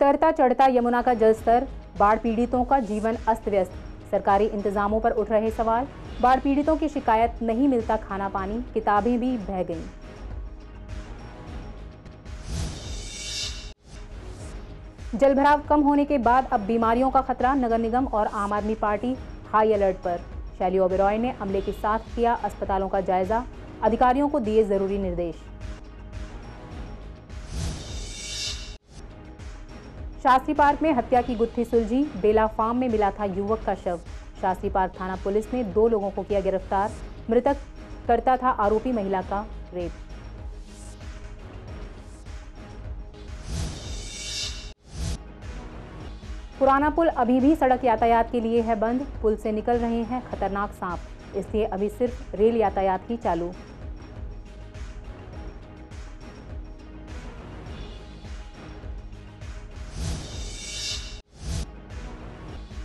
उतरता, चढ़ता यमुना का जलस्तर, बाढ़ पीड़ितों का जीवन अस्त व्यस्त। सरकारी इंतजामों पर उठ रहे सवाल। बाढ़ पीड़ितों की शिकायत नहीं मिलता खाना पानी, किताबें भी बह गईं। जलभराव कम होने के बाद अब बीमारियों का खतरा, नगर निगम और आम आदमी पार्टी हाई अलर्ट पर। शैली ओबेरॉय ने अमले के साथ किया अस्पतालों का जायजा। अधिकारियों को दिए ज़रूरी निर्देश। शास्त्री पार्क में हत्या की गुत्थी सुलझी। बेला फार्म में मिला था युवक का शव। शास्त्री पार्क थाना पुलिस ने दो लोगों को किया गिरफ़्तार। मृतक करता था आरोपी महिला का रेप। पुराना पुल अभी भी सड़क यातायात के लिए है बंद। पुल से निकल रहे हैं खतरनाक सांप। इसलिए अभी सिर्फ़ रेल यातायात ही चालू।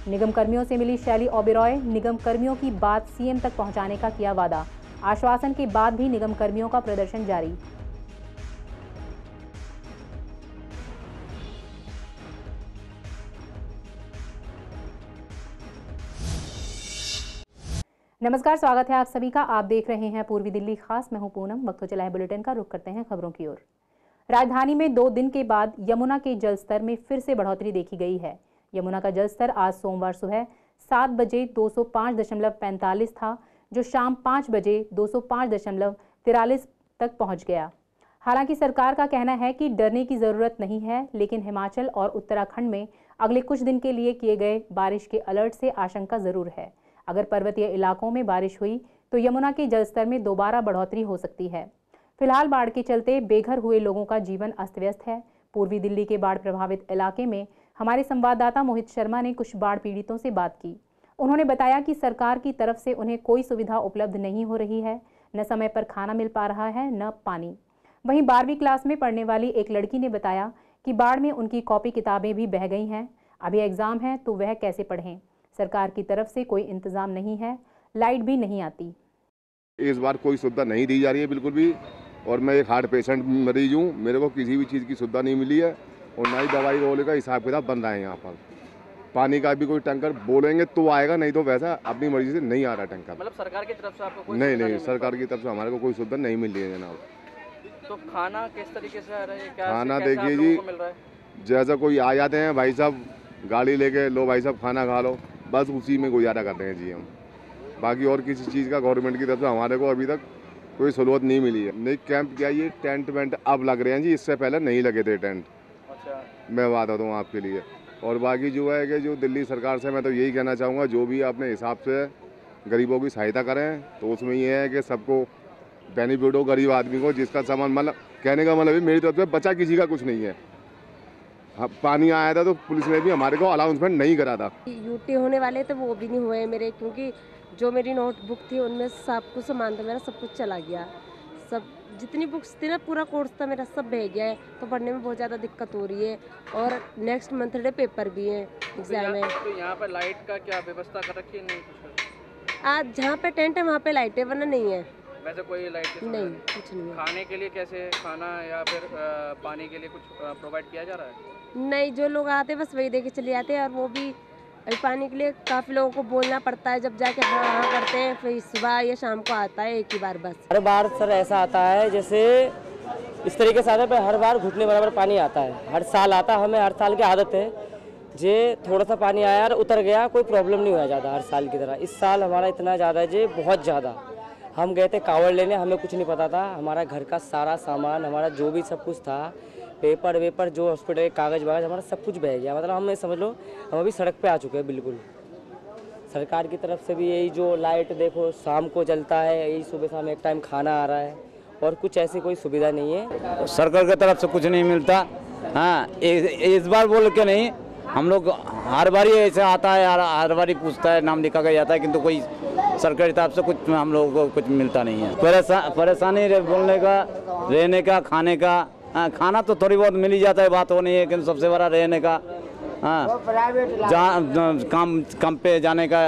निगम कर्मियों से मिली शैली ओबेरॉय। निगम कर्मियों की बात सीएम तक पहुँचाने का किया वादा। आश्वासन के बाद भी निगम कर्मियों का प्रदर्शन जारी। नमस्कार, स्वागत है आप सभी का। आप देख रहे हैं पूर्वी दिल्ली खास। मैं हूँ पूनम। वक्त हो चला है बुलेटिन का। रुख करते हैं खबरों की ओर। राजधानी में दो दिन के बाद यमुना के जलस्तर में फिर से बढ़ोतरी देखी गई है। यमुना का जलस्तर आज सोमवार सुबह सात बजे दो था, जो शाम पाँच बजे दो तक पहुँच गया। हालाँकि सरकार का कहना है कि डरने की ज़रूरत नहीं है, लेकिन हिमाचल और उत्तराखंड में अगले कुछ दिन के लिए किए गए बारिश के अलर्ट से आशंका ज़रूर है। अगर पर्वतीय इलाकों में बारिश हुई तो यमुना के जलस्तर में दोबारा बढ़ोतरी हो सकती है। फ़िलहाल बाढ़ के चलते बेघर हुए लोगों का जीवन अस्त व्यस्त है। पूर्वी दिल्ली के बाढ़ प्रभावित इलाके में हमारे संवाददाता मोहित शर्मा ने कुछ बाढ़ पीड़ितों से बात की। उन्होंने बताया कि सरकार की तरफ़ से उन्हें कोई सुविधा उपलब्ध नहीं हो रही है। न समय पर खाना मिल पा रहा है, न पानी। वहीं बारहवीं क्लास में पढ़ने वाली एक लड़की ने बताया कि बाढ़ में उनकी कॉपी किताबें भी बह गई हैं। अभी एग्ज़ाम है तो वह कैसे पढ़ें? सरकार की तरफ़ से कोई इंतज़ाम नहीं है, लाइट भी नहीं आती। इस बार कोई सुविधा नहीं दी जा रही है, बिल्कुल भी। और मैं एक हार्ट पेशेंट मरीज़ हूँ, मेरे को किसी भी चीज़ की सुविधा नहीं मिली है। और ना ही दवाई रोले का हिसाब किताब बन रहा है यहाँ पर। पानी का भी कोई टैंकर बोलेंगे तो आएगा नहीं तो वैसा अपनी मर्ज़ी से नहीं आ रहा टैंकर। मतलब सरकार की तरफ़ से आपको कोई नहीं नहीं सरकार की तरफ़ से हमारे को कोई सुविधा नहीं मिल रही है जनाब। तो खाना किस तरीके से आ रहा है? क्या खाना देखिए जी, जैसा कोई आ जाते हैं भाई साहब गाड़ी लेके लो भाई साहब खाना खा लो बस उसी में गुजारा करते हैं जी हम। बाकी और किसी चीज़ का गवर्नमेंट की तरफ़ से हमारे को अभी तक कोई सहूलत नहीं मिली है। नहीं कैंप क्या ये टेंट वेंट अब लग रहे हैं जी इससे पहले नहीं लगे थे टेंट। अच्छा मैं बताता हूँ आपके लिए। और बाकी जो है कि जो दिल्ली सरकार से मैं तो यही कहना चाहूँगा जो भी अपने हिसाब से गरीबों की सहायता करें तो उसमें ये है कि सबको बेनिफिट हो गरीब आदमी को जिसका सामान मतलब कहने का मतलब मेरी तरफ़ से बचा किसी का कुछ नहीं है। हाँ, पानी आया था तो पुलिस ने भी हमारे को अनाउंसमेंट नहीं करा था। यूटी होने वाले थे वो भी नहीं हुए मेरे क्योंकि जो मेरी नोटबुक थी उनमें सब कुछ सामान था मेरा सब कुछ चला गया। सब जितनी बुक्स थी ना पूरा कोर्स था मेरा सब बह गया है। तो पढ़ने में बहुत ज़्यादा दिक्कत हो रही है। और नेक्स्ट मंथ डे पेपर भी है तो एग्ज़ाम है तो यहाँ पर लाइट का क्या व्यवस्था कर रखी है? नहीं आज जहाँ पे टेंट है वहाँ पे लाइटें वरना नहीं है। वैसे कोई लाइट नहीं कुछ नहीं खाने के लिए कैसे खाना या फिर पानी के लिए कुछ प्रोवाइड किया जा रहा है? नहीं जो लोग आते बस वही दे के चले जाते हैं और वो भी अभी पानी के लिए काफ़ी लोगों को बोलना पड़ता है जब जाके हाँ हाँ करते हैं, फिर सुबह या शाम को आता है एक ही बार बस। हर बार सर ऐसा आता है, जैसे इस तरीके से आता है हर बार घुटने बराबर पानी आता है। हर साल आता है, हमें हर साल की आदत है जे थोड़ा सा पानी आया और उतर गया, कोई प्रॉब्लम नहीं हुआ ज़्यादा हर साल की तरह। इस साल हमारा इतना ज़्यादा है जे बहुत ज़्यादा। हम गए थे कावड़ लेने, हमें कुछ नहीं पता था। हमारा घर का सारा सामान, हमारा जो भी सब कुछ था पेपर वेपर जो हॉस्पिटल के कागज़ वागज, हमारा सब कुछ बह गया। मतलब हमें समझ लो, हम अभी सड़क पे आ चुके हैं, बिल्कुल। सरकार की तरफ़ से भी यही जो लाइट देखो, शाम को जलता है, यही सुबह शाम एक टाइम खाना आ रहा है, और कुछ ऐसी कोई सुविधा नहीं है। सरकार की तरफ़ से कुछ नहीं मिलता। हाँ इस बार बोल के नहीं, हम लोग हर बार ही ऐसे आता है, हर हर ही पूछता है, नाम लिखा गया जाता है, किंतु कोई सरकारी तरफ़ से कुछ हम लोगों को कुछ मिलता नहीं है। परेशा, परेशानी बोलने का, रहने का, खाने का हाँ, खाना तो थोड़ी बहुत मिल ही जाता है बात वो नहीं है किंतु सबसे बड़ा रहने का। हाँ जहाँ काम काम पे जाने का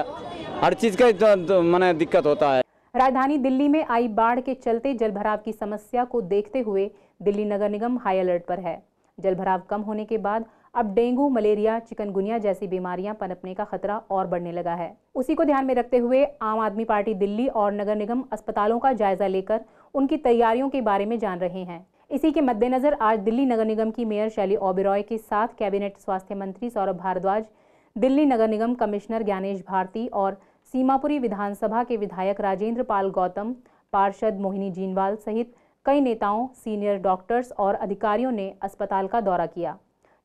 हर चीज़ का तो- तो माने दिक्कत होता है। राजधानी दिल्ली में आई बाढ़ के चलते जलभराव की समस्या को देखते हुए दिल्ली नगर निगम हाई अलर्ट पर है। जलभराव कम होने के बाद अब डेंगू मलेरिया चिकनगुनिया जैसी बीमारियाँ पनपने का खतरा और बढ़ने लगा है। उसी को ध्यान में रखते हुए आम आदमी पार्टी दिल्ली और नगर निगम अस्पतालों का जायजा लेकर उनकी तैयारियों के बारे में जान रहे हैं। इसी के मद्देनजर आज दिल्ली नगर निगम की मेयर शैली ओबेरॉय के साथ कैबिनेट स्वास्थ्य मंत्री सौरभ भारद्वाज, दिल्ली नगर निगम कमिश्नर ज्ञानेश भारती और सीमापुरी विधानसभा के विधायक राजेंद्र पाल गौतम, पार्षद मोहिनी जीनवाल सहित कई नेताओं, सीनियर डॉक्टर्स और अधिकारियों ने अस्पताल का दौरा किया।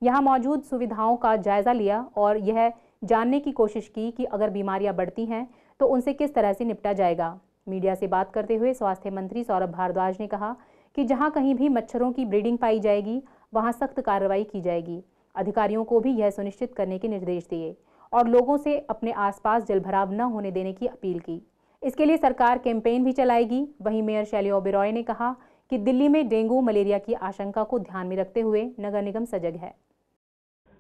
यहाँ मौजूद सुविधाओं का जायजा लिया और यह जानने की कोशिश की कि अगर बीमारियाँ बढ़ती हैं तो उनसे किस तरह से निपटा जाएगा। मीडिया से बात करते हुए स्वास्थ्य मंत्री सौरभ भारद्वाज ने कहा कि जहाँ कहीं भी मच्छरों की ब्रीडिंग पाई जाएगी, वहाँ सख्त कार्रवाई की जाएगी। अधिकारियों को भी यह सुनिश्चित करने के निर्देश दिए और लोगों से अपने आसपास जलभराव न होने देने की अपील की। इसके लिए सरकार कैंपेन भी चलाएगी। वहीं मेयर शैली ओबेरॉय ने कहा कि दिल्ली में डेंगू मलेरिया की आशंका को ध्यान में रखते हुए नगर निगम सजग है।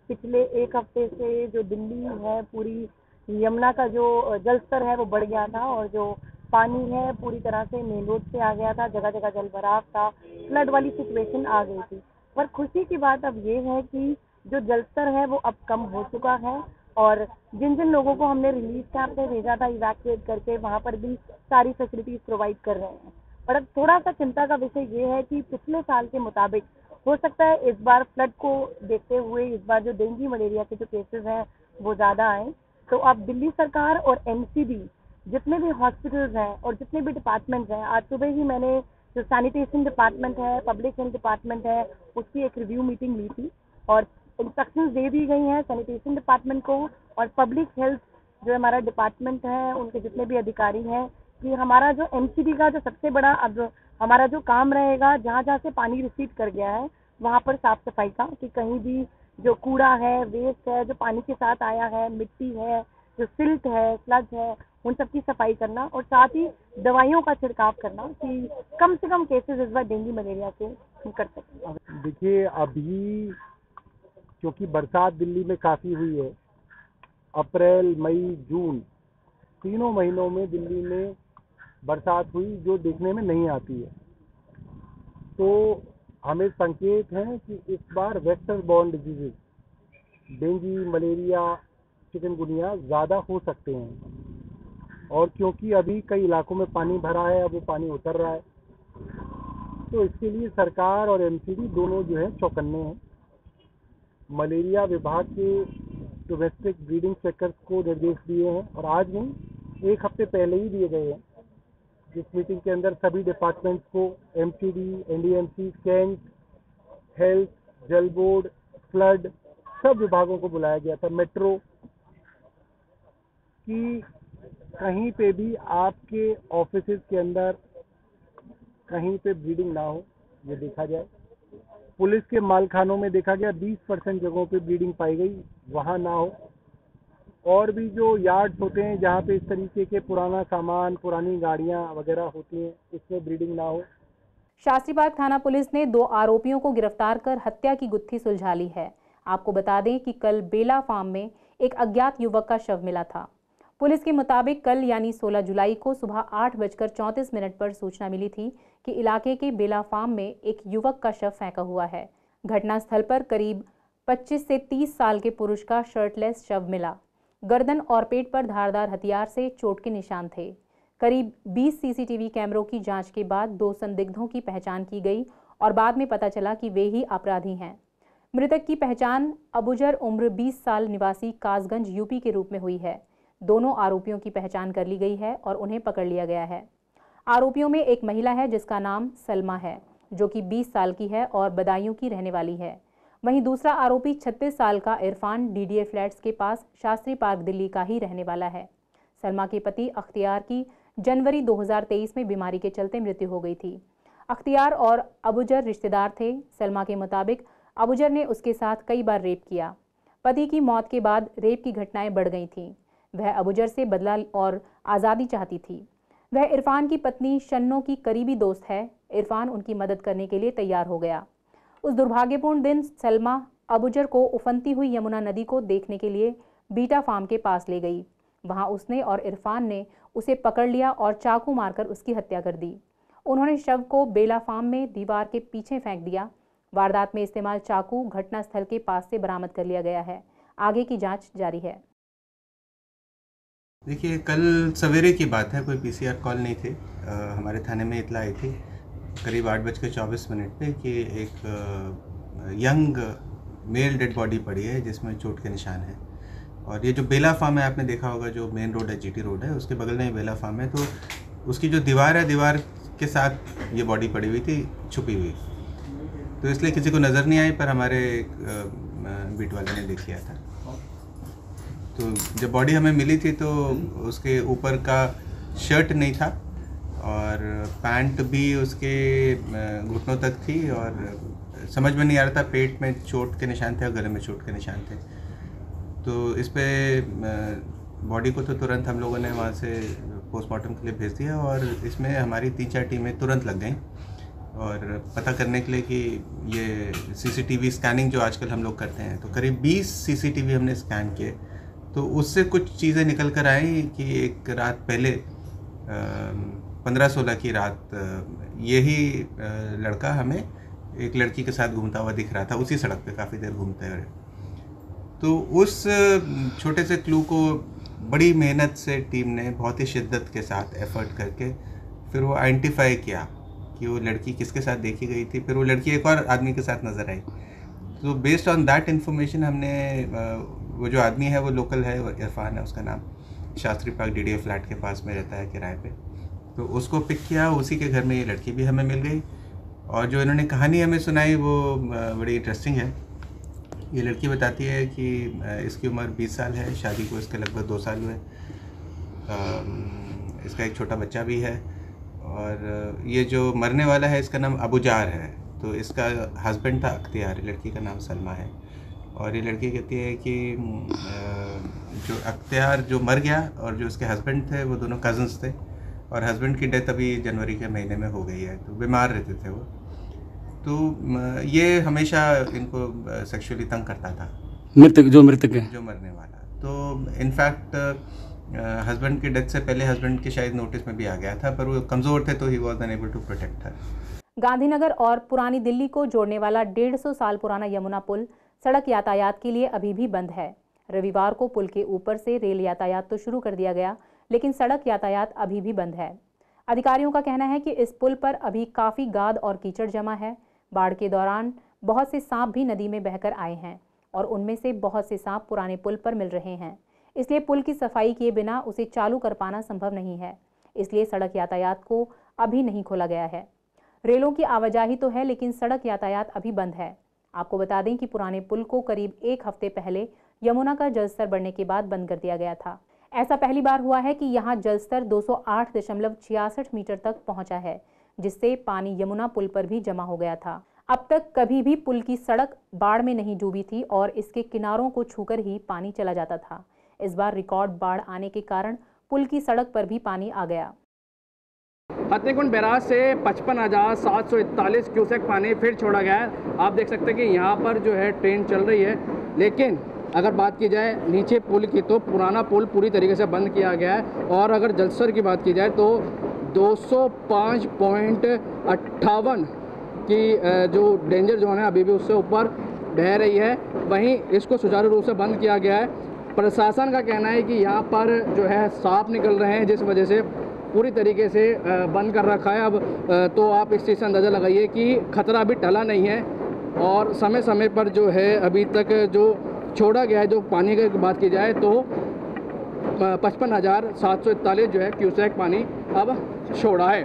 पिछले एक हफ़्ते से जो दिल्ली है, पूरी यमुना का जो जल स्तर है, वो बढ़ गया था और जो पानी है, पूरी तरह से मेन रोड से आ गया था जगह जगह जल भराव था फ्लड वाली सिचुएशन आ गई थी। पर खुशी की बात अब ये है कि जो जल स्तर है वो अब कम हो चुका है और जिन जिन लोगों को हमने रिलीफ कैंप में भेजा था इवैक्यूएट करके, वहाँ पर भी सारी फैसिलिटीज़ प्रोवाइड कर रहे हैं। पर अब थोड़ा सा चिंता का विषय ये है कि पिछले साल के मुताबिक हो सकता है इस बार फ्लड को देखते हुए, इस बार जो डेंगू मलेरिया के जो केसेस हैं, वो ज़्यादा आए। तो अब दिल्ली सरकार और एनसीबी जितने भी हॉस्पिटल्स हैं और जितने भी डिपार्टमेंट्स हैं, आज सुबह ही मैंने जो सैनिटेशन डिपार्टमेंट है पब्लिक हेल्थ डिपार्टमेंट है, उसकी एक रिव्यू मीटिंग ली थी और इंस्ट्रक्शन दे दी गई हैं सैनिटेशन डिपार्टमेंट को और पब्लिक हेल्थ जो हमारा डिपार्टमेंट है, उनके जितने भी अधिकारी हैं कि हमारा जो एमसीडी का जो सबसे बड़ा अब हमारा जो काम रहेगा, जहाँ जहाँ से पानी रिसीव कर गया है, वहाँ पर साफ़ सफ़ाई का कि कहीं भी जो कूड़ा है वेस्ट है, जो पानी के साथ आया है, मिट्टी है, जो सिल्ट है स्लज है उन सब की सफ़ाई करना और साथ ही दवाइयों का छिड़काव करना कि कम से कम केसेस इस बार डेंगू मलेरिया के कर सकें। देखिए, अभी क्योंकि बरसात दिल्ली में काफ़ी हुई है, अप्रैल, मई, जून, तीनों महीनों में दिल्ली में बरसात हुई जो देखने में नहीं आती है। तो हमें संकेत है कि इस बार vector borne diseases dengue, malaria, chikungunya ज़्यादा हो सकते हैं। और क्योंकि अभी कई इलाकों में पानी भरा है, अब वो पानी उतर रहा है। तो इसके लिए सरकार और एमसीडी दोनों जो है चौकन्ने हैं। मलेरिया विभाग के डोमेस्टिक ब्रीडिंग चेकर्स को निर्देश दिए हैं और आज नहीं, एक हफ़्ते पहले ही दिए गए हैं। जिस मीटिंग के अंदर सभी डिपार्टमेंट्स को MCD NDMC cantt health Jal board flood सब विभागों को बुलाया गया था। मेट्रो की कहीं पे भी आपके ऑफ़िस के अंदर कहीं पे ब्रीडिंग ना हो, ये देखा जाए। पुलिस के मालखानों में देखा गया 20 परसेंट जगहों पे ब्रीडिंग पाई गई, वहाँ ना हो। और भी जो यार्ड्स होते हैं, जहाँ पे इस तरीके के पुराना सामान, पुरानी गाड़ियाँ वगैरह होती हैं, इसमें ब्रीडिंग ना हो। शास्त्रीबाग थाना पुलिस ने दो आरोपियों को गिरफ़्तार कर हत्या की गुत्थी सुलझा ली है। आपको बता दें कि कल बेला फार्म में एक अज्ञात युवक का शव मिला था। पुलिस के मुताबिक कल यानी 16 जुलाई को सुबह आठ बजकर चौंतीस मिनट पर सूचना मिली थी कि इलाके के बेला फार्म में एक युवक का शव फेंका हुआ है। घटनास्थल पर करीब 25 से 30 साल के पुरुष का शर्टलेस शव मिला। गर्दन और पेट पर धारदार हथियार से चोट के निशान थे। करीब 20 सीसीटीवी कैमरों की जाँच के बाद दो संदिग्धों की पहचान की गई और बाद में पता चला कि वे ही अपराधी हैं। मृतक की पहचान अबुजर उम्र 20 साल निवासी कासगंज यूपी के रूप में हुई है। दोनों आरोपियों की पहचान कर ली गई है और उन्हें पकड़ लिया गया है। आरोपियों में एक महिला है जिसका नाम सलमा है, जो कि 20 साल की है और बदायूं की रहने वाली है। वहीं दूसरा आरोपी 36 साल का इरफान डीडीए फ्लैट्स के पास शास्त्री पार्क दिल्ली का ही रहने वाला है। सलमा के पति अख्तियार की जनवरी 2023 में बीमारी के चलते मृत्यु हो गई थी। अख्तियार और अबुजर रिश्तेदार थे। सलमा के मुताबिक अबुजर ने उसके साथ कई बार रेप किया। पति की मौत के बाद रेप की घटनाएँ बढ़ गई थीं। वह अबुजर से बदला और आज़ादी चाहती थी। वह इरफान की पत्नी शन्नो की करीबी दोस्त है। इरफान उनकी मदद करने के लिए तैयार हो गया। उस दुर्भाग्यपूर्ण दिन सलमा अबुजर को उफनती हुई यमुना नदी को देखने के लिए बीटा फार्म के पास ले गई। वहाँ उसने और इरफान ने उसे पकड़ लिया और चाकू मारकर उसकी हत्या कर दी। उन्होंने शव को बेला फार्म में दीवार के पीछे फेंक दिया। वारदात में इस्तेमाल चाकू घटनास्थल के पास से बरामद कर लिया गया है। आगे की जाँच जारी है। देखिए कल सवेरे की बात है कोई पीसीआर कॉल नहीं थे। आ, हमारे थाने में इतला आई थी करीब आठ बज के चौबीस मिनट पे कि एक यंग मेल डेड बॉडी पड़ी है जिसमें चोट के निशान हैं। और ये जो बेला फार्म है आपने देखा होगा जो मेन रोड है जीटी रोड है उसके बगल में बेला फार्म है तो उसकी जो दीवार है दीवार के साथ ये बॉडी पड़ी हुई थी छुपी हुई। तो इसलिए किसी को नज़र नहीं आई पर हमारे बीट वाले ने देख लिया था। तो जब बॉडी हमें मिली थी तो उसके ऊपर का शर्ट नहीं था और पैंट भी उसके घुटनों तक थी और समझ में नहीं आ रहा था पेट में चोट के निशान थे और गले में चोट के निशान थे। तो इस पर बॉडी को तो तुरंत हम लोगों ने वहाँ से पोस्टमार्टम के लिए भेज दिया और इसमें हमारी तीन चार टीमें तुरंत लग गई और पता करने के लिए कि ये सीसीटीवी स्कैनिंग जो आजकल हम लोग करते हैं तो करीब 20 सीसीटीवी हमने स्कैन किए। तो उससे कुछ चीज़ें निकल कर आई कि एक रात पहले पंद्रह सोलह की रात यही लड़का हमें एक लड़की के साथ घूमता हुआ दिख रहा था, उसी सड़क पे काफ़ी देर घूमते हुए। तो उस छोटे से क्लू को बड़ी मेहनत से टीम ने बहुत ही शिद्दत के साथ एफर्ट करके फिर वो आइडेंटिफाई किया कि वो लड़की किसके साथ देखी गई थी, फिर वो लड़की एक और आदमी के साथ नज़र आई। तो बेस्ड ऑन दैट इन्फॉर्मेशन हमने वो जो आदमी है, वो लोकल है इरफान है, उसका नाम शास्त्री पार्क डीडीए फ्लैट के पास में रहता है, किराए पे। तो उसको पिक किया, उसी के घर में ये लड़की भी हमें मिल गई। और जो इन्होंने कहानी हमें सुनाई, वो बड़ी इंटरेस्टिंग है। ये लड़की बताती है कि इसकी उम्र 20 साल है, शादी को इसके लगभग दो साल हुए। इसका एक छोटा बच्चा भी है। और ये जो मरने वाला है, इसका नाम अबूजार है। तो इसका हस्बैंड था, अख्तियार, लड़की का नाम सलमा है। और ये लड़की कहती है कि जो अख्तियार जो मर गया और जो उसके हस्बैंड थे वो दोनों कज़न्स थे और हस्बैंड की डेथ अभी जनवरी के महीने में हो गई है तो बीमार रहते थे वो। तो ये हमेशा इनको सेक्सुअली तंग करता था। मृतक जो मृतक है। जो मरने वाला। तो इनफैक्ट हस्बैंड की डेथ से पहले हस्बैंड के शायद नोटिस में भी आ गया था पर वो कमज़ोर थे तो he was enable to protect her Gandhinagar और पुरानी दिल्ली को जोड़ने वाला डेढ़ सौ साल पुराना यमुना पुल सड़क यातायात के लिए अभी भी बंद है। रविवार को पुल के ऊपर से रेल यातायात तो शुरू कर दिया गया, लेकिन सड़क यातायात अभी भी बंद है। अधिकारियों का कहना है कि इस पुल पर अभी काफ़ी गाद और कीचड़ जमा है। बाढ़ के दौरान बहुत से सांप भी नदी में बहकर आए हैं और उनमें से बहुत से सांप पुराने पुल पर मिल रहे हैं। इसलिए पुल की सफ़ाई किए बिना उसे चालू कर पाना संभव नहीं है। इसलिए सड़क यातायात को अभी नहीं खोला गया है। रेलों की आवाजाही तो है, लेकिन सड़क यातायात अभी बंद है। आपको बता दें कि पुराने पुल को करीब एक हफ़्ते पहले यमुना का जलस्तर बढ़ने के बाद बंद कर दिया गया था। ऐसा पहली बार हुआ है कि यहाँ जलस्तर दो मीटर तक पहुँचा है, जिससे पानी यमुना पुल पर भी जमा हो गया था। अब तक कभी भी पुल की सड़क बाढ़ में नहीं डूबी थी और इसके किनारों को छूकर ही पानी चला जाता था। इस बार रिकॉर्ड बाढ़ आने के कारण पुल की सड़क पर भी पानी आ गया। फतेहकुंड बैराज से पचपन हज़ार सात सौ इकतालीस क्यूसेक पानी फिर छोड़ा गया है। आप देख सकते हैं कि यहाँ पर जो है ट्रेन चल रही है। लेकिन अगर बात की जाए, नीचे पुल की तो पुराना पुल पूरी तरीके से बंद किया गया है। और अगर जलसर की बात की जाए तो 205 पॉइंट अट्ठावन की जो डेंजर जोन है अभी भी उससे ऊपर बह रही है। वहीं इसको सुचारू रूप से बंद किया गया है। प्रशासन का कहना है कि यहाँ पर जो है सांप निकल रहे हैं, जिस वजह से पूरी तरीके से बंद कर रखा है। अब तो आप इस चीज़ से अंदाज़ा लगाइए कि खतरा अभी टला नहीं है और समय समय पर जो है, अभी तक जो छोड़ा गया है, जो पानी की बात की जाए तो पचपन हज़ार सात सौ इकतालीस जो है, क्यूसेक पानी अब छोड़ा है।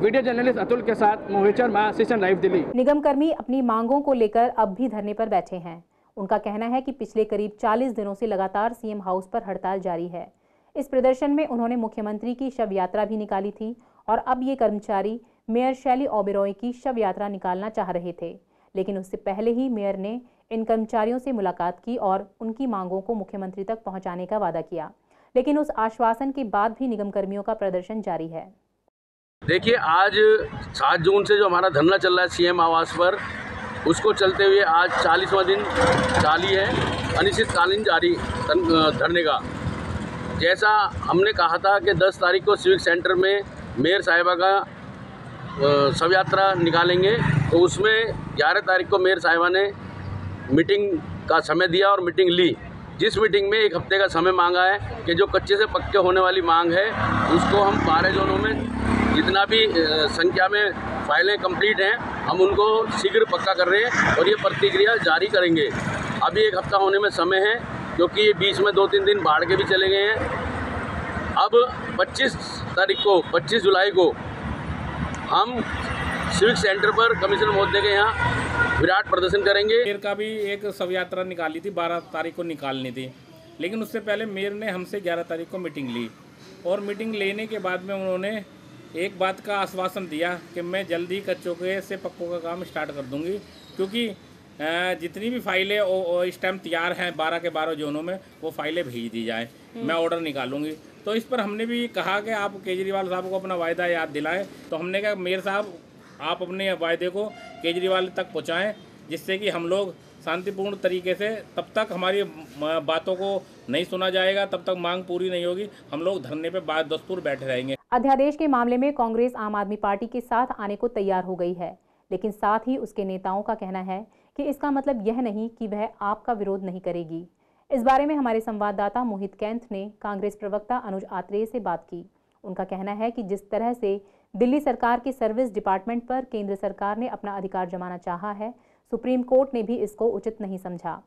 वीडियो जर्नलिस्ट अतुल के साथ मोहित शर्मा सेशन लाइव दिल्ली। निगम कर्मी अपनी मांगों को लेकर अब भी धरने पर बैठे हैं। उनका कहना है कि पिछले करीब 40 दिनों से लगातार सीएम हाउस पर हड़ताल जारी है। इस प्रदर्शन में उन्होंने मुख्यमंत्री की शव यात्रा भी निकाली थी और अब ये कर्मचारी मेयर शैली ओबेरॉय की शव यात्रा निकालना चाह रहे थे। लेकिन उससे पहले ही मेयर ने इन कर्मचारियों से मुलाकात की और उनकी मांगों को मुख्यमंत्री तक पहुँचाने का वादा किया। लेकिन उस आश्वासन के बाद भी निगम कर्मियों का प्रदर्शन जारी है। देखिए, आज सात जून से जो हमारा धरना चल रहा है सीएम आवास पर, उसको चलते हुए आज चालीसवा दिन जारी है, अनिश्चितकालीन जारी धरने का। जैसा हमने कहा था कि 10 तारीख को सिविक सेंटर में मेयर साहिबा का शव यात्रा निकालेंगे तो उसमें ग्यारह तारीख को मेयर साहिबा ने मीटिंग का समय दिया और मीटिंग ली। जिस मीटिंग में एक हफ़्ते का समय मांगा है कि जो कच्चे से पक्के होने वाली मांग है, उसको हम बारह जोनों में जितना भी संख्या में फाइलें कंप्लीट हैं, हम उनको शीघ्र पक्का कर रहे हैं और ये प्रतिक्रिया जारी करेंगे। अभी एक हफ़्ता होने में समय है क्योंकि ये बीच में दो तीन दिन बाढ़ के भी चले गए हैं। अब 25 तारीख को 25 जुलाई को हम सिविक सेंटर पर कमिश्नर महोदय के यहाँ विराट प्रदर्शन करेंगे। मेयर का भी एक शव यात्रा निकाली थी, बारह तारीख को निकालनी थी। लेकिन उससे पहले मेयर ने हमसे ग्यारह तारीख को मीटिंग ली। और मीटिंग लेने के बाद में उन्होंने एक बात का आश्वासन दिया कि मैं जल्दी कच्चों के से पक्कों का काम स्टार्ट कर दूँगी। क्योंकि जितनी भी फाइलें इस टाइम तैयार हैं बारह के बारह जोनों में वो फाइलें भेज दी जाए। मैं ऑर्डर निकालूँगी। तो इस पर हमने भी कहा कि आप केजरीवाल साहब को अपना वायदा याद दिलाएँ। तो हमने कहा मेयर साहब आप अपने वायदे को केजरीवाल तक पहुंचाएँ जिससे कि हम लोग शांतिपूर्ण तरीके से तब तक हमारी बातों को नहीं सुना जाएगा तब तक मांग पूरी नहीं होगी। हम लोग धरने पे बाद दस्तूर बैठे रहेंगे। अध्यादेश के मामले में कांग्रेस आम आदमी पार्टी के साथ आने को तैयार हो गई है लेकिन साथ ही उसके नेताओं का कहना है कि इसका मतलब यह नहीं कि वह आपका विरोध नहीं करेगी। इस बारे में हमारे संवाददाता मोहित कैंथ ने कांग्रेस प्रवक्ता अनुज आत्रेय से बात की। उनका कहना है कि जिस तरह से दिल्ली सरकार के सर्विस डिपार्टमेंट पर केंद्र सरकार ने अपना अधिकार जमाना चाहा है, सुप्रीम कोर्ट ने भी इसको उचित नहीं समझा।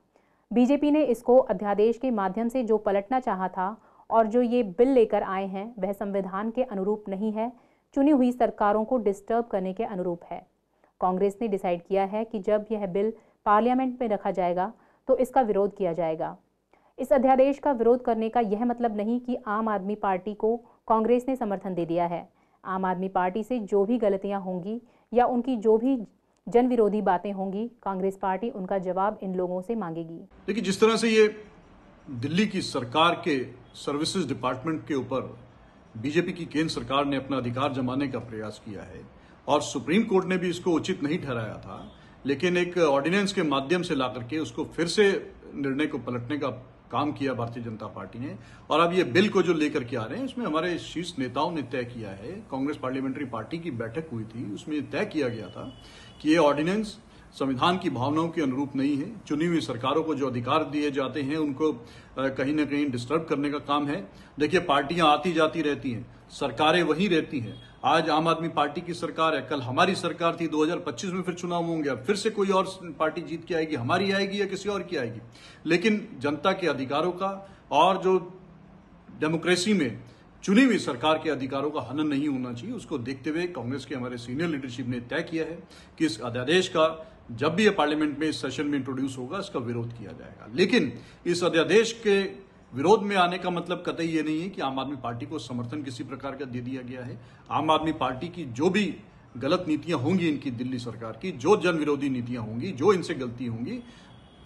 बीजेपी ने इसको अध्यादेश के माध्यम से जो पलटना चाहा था और जो ये बिल लेकर आए हैं, वह संविधान के अनुरूप नहीं है। चुनी हुई सरकारों को डिस्टर्ब करने के अनुरूप है। कांग्रेस ने डिसाइड किया है कि जब यह बिल पार्लियामेंट में रखा जाएगा तो इसका विरोध किया जाएगा। इस अध्यादेश का विरोध करने का यह मतलब नहीं कि आम आदमी पार्टी को कांग्रेस ने समर्थन दे दिया है। आम आदमी पार्टी से जो भी गलतियाँ होंगी या उनकी जो भी जन विरोधी बातें होंगी, कांग्रेस पार्टी उनका जवाब इन लोगों से मांगेगी। देखिए, जिस तरह से ये दिल्ली की सरकार के सर्विसेज़ डिपार्टमेंट के ऊपर बीजेपी की केंद्र सरकार ने अपना अधिकार जमाने का प्रयास किया है और सुप्रीम कोर्ट ने भी इसको उचित नहीं ठहराया था, लेकिन एक ऑर्डिनेंस के माध्यम से ला करके उसको फिर से निर्णय को पलटने का काम किया भारतीय जनता पार्टी ने। और अब ये बिल को जो लेकर के आ रहे हैं, इसमें हमारे शीर्ष नेताओं ने तय किया है, कांग्रेस पार्लियामेंट्री पार्टी की बैठक हुई थी, उसमें तय किया गया था कि ये ऑर्डिनेंस संविधान की भावनाओं के अनुरूप नहीं है, चुनी हुई सरकारों को जो अधिकार दिए जाते हैं, उनको कहीं ना कहीं डिस्टर्ब करने का काम है। देखिए, पार्टियाँ आती जाती रहती हैं, सरकारें वही रहती हैं आज आम आदमी पार्टी की सरकार है, कल हमारी सरकार थी 2025 में फिर चुनाव होंगे, अब फिर से कोई और पार्टी जीत के आएगी, हमारी आएगी या किसी और की आएगी? लेकिन जनता के अधिकारों का और जो डेमोक्रेसी में चुनी हुई सरकार के अधिकारों का हनन नहीं होना चाहिए, उसको देखते हुए कांग्रेस के हमारे सीनियर लीडरशिप ने तय किया है कि इस अध्यादेश का जब भी ये पार्लियामेंट में इस सेशन में इंट्रोड्यूस होगा, इसका विरोध किया जाएगा। लेकिन इस अध्यादेश के विरोध में आने का मतलब कतई ये नहीं है कि आम आदमी पार्टी को समर्थन किसी प्रकार का दे दिया गया है। आम आदमी पार्टी की जो भी गलत नीतियाँ होंगी इनकी, दिल्ली सरकार की, जो जन विरोधी नीतियाँ होंगी, जो इनसे गलती होंगी,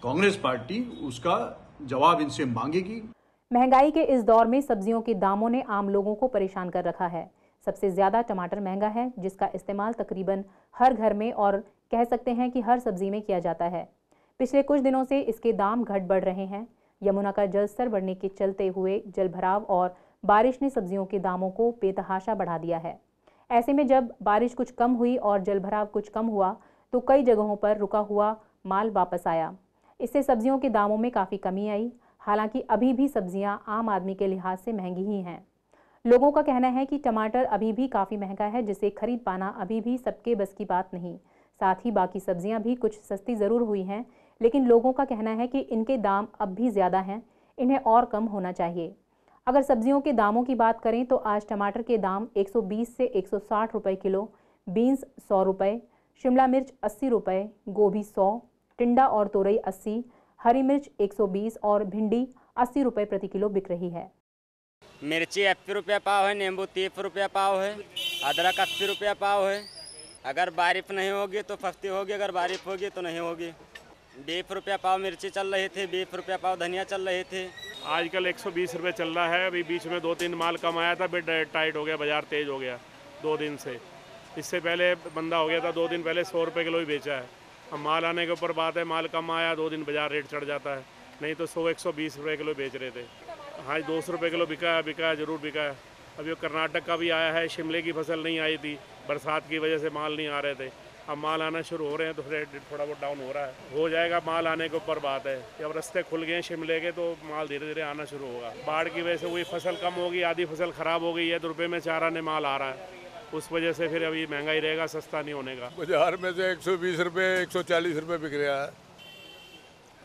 कांग्रेस पार्टी उसका जवाब इनसे मांगेगी। महँगाई के इस दौर में सब्जियों के दामों ने आम लोगों को परेशान कर रखा है। सबसे ज़्यादा टमाटर महँगा है, जिसका इस्तेमाल तकरीबन हर घर में और कह सकते हैं कि हर सब्ज़ी में किया जाता है। पिछले कुछ दिनों से इसके दाम घट बढ़ रहे हैं। यमुना का जलस्तर बढ़ने के चलते हुए जलभराव और बारिश ने सब्जियों के दामों को बेतहाशा बढ़ा दिया है। ऐसे में जब बारिश कुछ कम हुई और जलभराव कुछ कम हुआ तो कई जगहों पर रुका हुआ माल वापस आया। इससे सब्जियों के दामों में काफ़ी कमी आई। हालाँकि अभी भी सब्ज़ियाँ आम आदमी के लिहाज से महँगी ही हैं। लोगों का कहना है कि टमाटर अभी भी काफ़ी महँगा है, जिसे खरीद पाना अभी भी सबके बस की बात नहीं। साथ ही बाकी सब्ज़ियाँ भी कुछ सस्ती ज़रूर हुई हैं लेकिन लोगों का कहना है कि इनके दाम अब भी ज़्यादा हैं, इन्हें और कम होना चाहिए। अगर सब्जियों के दामों की बात करें तो आज टमाटर के दाम 120 से 160 रुपए किलो, बीन्स 100 रुपए, शिमला मिर्च 80 रुपए, गोभी 100 टिंडा और तोरई 80 हरी मिर्च 120 और भिंडी 80 रुपए प्रति किलो बिक रही है। मिर्ची अस्सी रुपया पाव है, नींबू तीस रुपया पाव है, अदरक अस्सी रुपया पाव है। अगर बारिश नहीं होगी तो सस्ती होगी, अगर बारिश होगी तो नहीं होगी। बीस रुपया पाव मिर्ची चल रहे थे बीस रुपया पाव धनिया चल रहे थे। आजकल 120 रुपए चल रहा है, अभी बीच में दो तीन माल कम आया था फिर टाइट हो गया, बाज़ार तेज हो गया, दो दिन से। इससे पहले बंदा हो गया था, दो दिन पहले सौ रुपये किलो ही बेचा है। अब माल आने के ऊपर बात है, माल कम आया, दो दिन बाज़ार रेट चढ़ जाता है। नहीं तो सौ, एक सौ बीस रुपये किलो बेच रहे थे। हाँ दो सौ रुपये किलो बिका है बिका है ज़रूर बिका है। अभी कर्नाटक का भी आया है, शिमले की फ़सल नहीं आई थी, बरसात की वजह से माल नहीं आ रहे थे। अब माल आना शुरू हो रहे हैं तो रेट थोड़ा बहुत डाउन हो रहा है। हो जाएगा, माल आने के ऊपर बात है। जब रास्ते खुल गए शिमले के तो माल धीरे धीरे आना शुरू होगा। बाढ़ की वजह से हुई फ़सल कम होगी, आधी फ़सल खराब हो गई है तो रुपये में चार आने माल आ रहा है। उस वजह से फिर अभी महँगाई रहेगा, सस्ता नहीं होने का। बाज़ार में से एक सौ बीस रुपये एक सौ चालीस रुपये बिक रहा है।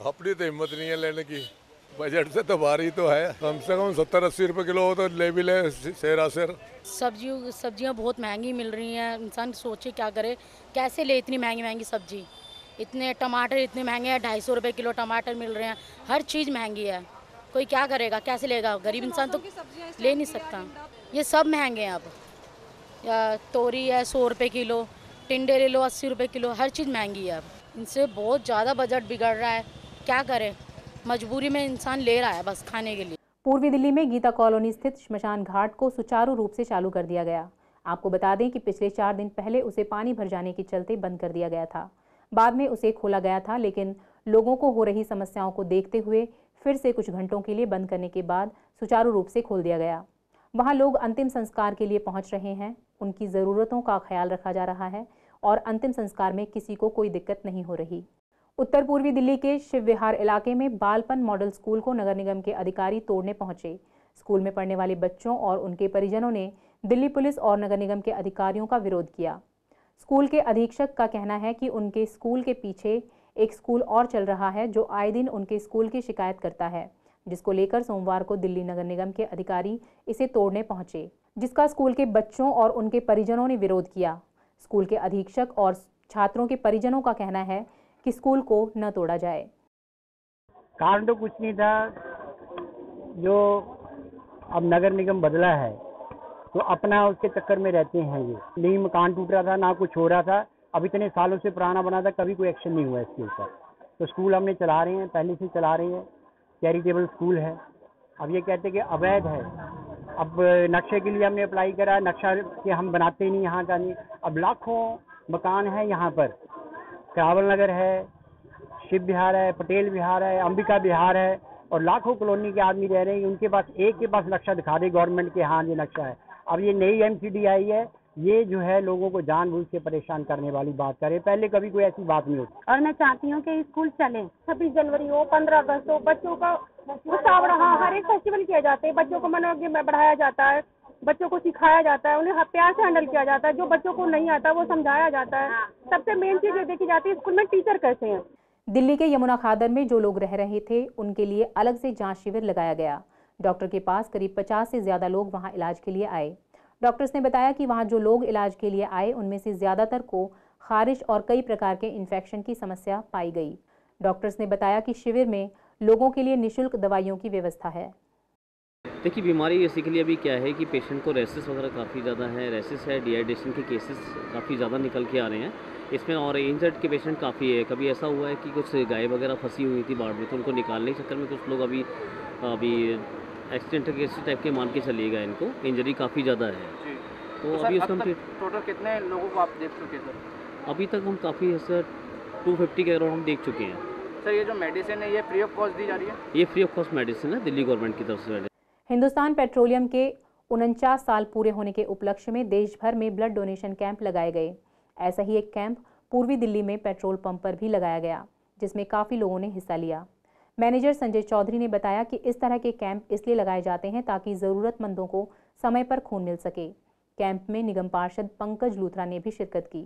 अपनी तो हिम्मत नहीं है लेने की। बजट से तो भारी तो है। कम से कम सत्तर अस्सी रुपये किलो हो तो ले भी ले सेरा शेर। सब्जियों सब्ज़ियाँ बहुत महँगी मिल रही हैं। इंसान सोचे क्या करे? कैसे ले इतनी महँगी महँगी सब्ज़ी? इतने टमाटर इतने महँगे हैं ढाई सौ रुपये किलो टमाटर मिल रहे हैं। हर चीज़ महँगी है। कोई क्या करेगा? कैसे लेगा? गरीब इंसान तो ले नहीं सकता। ये सब महँगे हैं अब। तोरी है सौ रुपये किलो टिंडे ले लो अस्सी रुपये किलो हर चीज़ महँगी है अब। इनसे बहुत ज़्यादा बजट बिगड़ रहा है। क्या करे? मजबूरी में इंसान ले रहा है बस खाने के लिए। पूर्वी दिल्ली में गीता कॉलोनी स्थित श्मशान घाट को सुचारू रूप से चालू कर दिया गया। आपको बता दें कि पिछले चार दिन पहले उसे पानी भर जाने के चलते बंद कर दिया गया था। बाद में उसे खोला गया था, लेकिन लोगों को हो रही समस्याओं को देखते हुए फिर से कुछ घंटों के लिए बंद करने के बाद सुचारू रूप से खोल दिया गया। वहाँ लोग अंतिम संस्कार के लिए पहुँच रहे हैं। उनकी ज़रूरतों का ख्याल रखा जा रहा है और अंतिम संस्कार में किसी को कोई दिक्कत नहीं हो रही। उत्तर पूर्वी दिल्ली के शिव विहार इलाके में बालपन मॉडल स्कूल को नगर निगम के अधिकारी तोड़ने पहुँचे। स्कूल में पढ़ने वाले बच्चों और उनके परिजनों ने दिल्ली पुलिस और नगर निगम के अधिकारियों का विरोध किया। स्कूल के अधीक्षक का कहना है कि उनके स्कूल के पीछे एक स्कूल और चल रहा है जो आए दिन उनके स्कूल की शिकायत करता है, जिसको लेकर सोमवार को दिल्ली नगर निगम के अधिकारी इसे तोड़ने पहुँचे, जिसका स्कूल के बच्चों और उनके परिजनों ने विरोध किया। स्कूल के अधीक्षक और छात्रों के परिजनों का कहना है कि स्कूल को न तोड़ा जाए। कारण तो कुछ नहीं था। जो अब नगर निगम बदला है तो अपना उसके चक्कर में रहते हैं ये। नहीं मकान टूट रहा था, ना कुछ हो रहा था। अब इतने सालों से पुराना बना था, कभी कोई एक्शन नहीं हुआ इसके ऊपर। तो स्कूल हमने चला रहे हैं, पहले से चला रहे हैं। चैरिटेबल स्कूल है। अब ये कहते कि अवैध है। अब नक्शे के लिए हमने अप्लाई करा, नक्शा के हम बनाते नहीं, यहाँ का नहीं अब लाखों मकान है यहाँ पर। करावल नगर है, शिव विहार है, पटेल विहार है, अंबिका विहार है और लाखों कॉलोनी के आदमी रह रहे हैं। उनके पास, एक के पास नक्शा दिखा दे गवर्नमेंट के हाँ ये नक्शा है। अब ये नई एमसीडी आई है, ये जो है लोगों को जानबूझ के परेशान करने वाली बात करे पहले कभी कोई ऐसी बात नहीं होती। और मैं चाहती हूँ कि स्कूल चले। छब्बीस जनवरी हो, पंद्रह अगस्त हो, बच्चों का उत्साह रहा, हर एक फेस्टिवल किया जाता है। बच्चों को मनोज्ञ बढ़ाया जाता है। बच्चों को सिखाया जाता है उन्हें प्यार से हैंडल किया जाता है जो बच्चों को नहीं आता वो समझाया जाता है। सबसे मेन चीज़ ये देखी जाती है स्कूल में टीचर कैसे हैं? दिल्ली के यमुना खादर में जो लोग रह रहे थे उनके लिए अलग से जाँच शिविर लगाया गया। डॉक्टर के पास करीब 50 से ज़्यादा लोग वहाँ इलाज के लिए आए। डॉक्टर्स ने बताया कि वहाँ जो लोग इलाज के लिए आए उनमें से ज़्यादातर को खारिश और कई प्रकार के इन्फेक्शन की समस्या पाई गई। डॉक्टर्स ने बताया कि शिविर में लोगों के लिए निशुल्क दवाइयों की व्यवस्था है। देखिए बीमारी बेसिकली अभी क्या है कि पेशेंट को रेसिस वगैरह काफ़ी ज़्यादा है रेसिस है डिहाइड्रेशन के केसेस काफ़ी ज़्यादा निकल के आ रहे हैं। इसमें और इंजर्ड के पेशेंट काफ़ी है। कभी ऐसा हुआ है कि कुछ गाय वगैरह फंसी हुई थी बाढ़ में तो उनको निकालने के चक्कर में कुछ लोग अभी अभी एक्सीडेंट केसेस टाइप के मान के चलिएगा इनको। इंजरी काफ़ी ज़्यादा है। तो अभी उसका टोटल कितने लोगों को आप देख चुके सर? अभी तक हम काफ़ी सर टू फिफ्टी के अराउंड हम देख चुके हैं। सर ये जो मेडिसिन है ये फ्री ऑफ़ कॉस्ट दी जा रही है? ये फ्री ऑफ़ कॉस्ट मेडिसिन है दिल्ली गवर्नमेंट की तरफ़ से। हिंदुस्तान पेट्रोलियम के उनचास साल पूरे होने के उपलक्ष्य में देश भर में ब्लड डोनेशन कैंप लगाए गए। ऐसा ही एक कैंप पूर्वी दिल्ली में पेट्रोल पंप पर भी लगाया गया, जिसमें काफ़ी लोगों ने हिस्सा लिया। मैनेजर संजय चौधरी ने बताया कि इस तरह के कैंप इसलिए लगाए जाते हैं ताकि ज़रूरतमंदों को समय पर खून मिल सके। कैंप में निगम पार्षद पंकज लूथरा ने भी शिरकत की।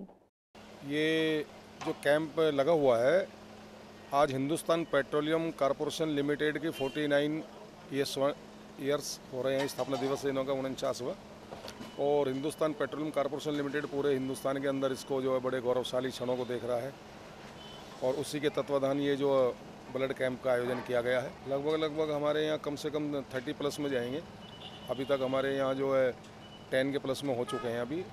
ये जो कैंप लगा हुआ है, आज हिंदुस्तान पेट्रोलियम कॉरपोरेशन लिमिटेड की 49 ईयर्स ईयर्स हो रहे हैं स्थापना दिवस इन्हों का उनचास उनचासवा और हिंदुस्तान पेट्रोलियम कॉरपोरेशन लिमिटेड पूरे हिंदुस्तान के अंदर इसको जो है बड़े गौरवशाली क्षणों को देख रहा है। और उसी के तत्वाधान ये जो ब्लड कैंप का आयोजन किया गया है। लगभग लगभग हमारे यहाँ कम से कम थर्टी प्लस में जाएँगे। अभी तक हमारे यहाँ जो है टेन के प्लस में हो चुके हैं अभी।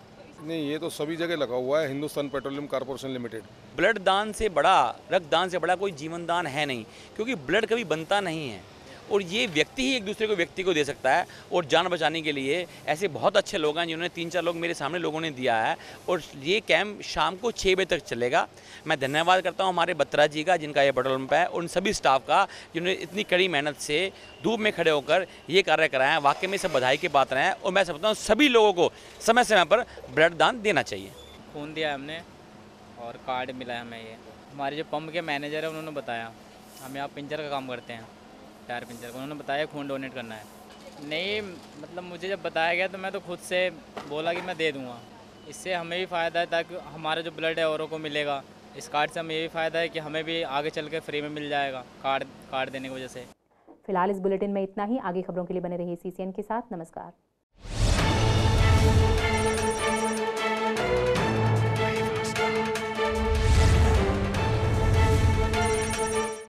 नहीं, ये तो सभी जगह लगा हुआ है Hindustan petroleum corporation limited. Blood दान से बड़ा, रक्तदान से बड़ा कोई जीवन दान है नहीं, क्योंकि ब्लड कभी बनता नहीं है। और ये व्यक्ति ही एक दूसरे को व्यक्ति को दे सकता है और जान बचाने के लिए ऐसे बहुत अच्छे लोग हैं जिन्होंने तीन चार लोग मेरे सामने लोगों ने दिया है और ये कैंप शाम को छः बजे तक चलेगा। मैं धन्यवाद करता हूँ हमारे बत्रा जी का, जिनका ये पेट्रोल पंप है और उन सभी स्टाफ का, जिन्होंने इतनी कड़ी मेहनत से धूप में खड़े होकर ये कार्य कराया है। वाकई में सब बधाई के पात्र हैं और मैं समझता हूँ सभी लोगों को समय समय पर ब्लड दान देना चाहिए। खून दिया हमने और कार्ड मिला है हमें ये। हमारे जो पंप के मैनेजर है, उन्होंने बताया। हम यहाँ पिंचर का काम करते हैं। टायर पंचर का। उन्होंने बताया खून डोनेट करना है। नहीं मतलब मुझे जब बताया गया तो मैं तो खुद से बोला कि मैं दे दूँगा। इससे हमें भी फ़ायदा है ताकि हमारा जो ब्लड है औरों को मिलेगा। इस कार्ड से हमें ये भी फ़ायदा है कि हमें भी आगे चल के फ्री में मिल जाएगा कार्ड कार्ड देने की वजह से। फ़िलहाल इस बुलेटिन में इतना ही। आगे खबरों के लिए बने रहिए सीसीएन के साथ। नमस्कार।